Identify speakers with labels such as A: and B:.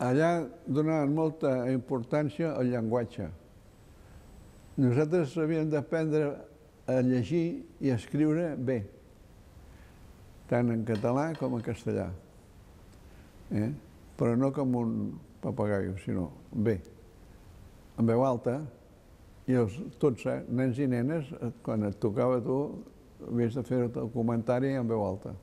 A: allà donaven molta importància al llenguatge. Nosaltres havíem d'aprendre a llegir i a escriure bé, tant en català com en castellà. Eh? Però no com un papagaio, sinó bé, en veu alta, i els, tots, eh, nens i nenes, eh, quan et tocava a tu, havies de fer el comentari en veu alta.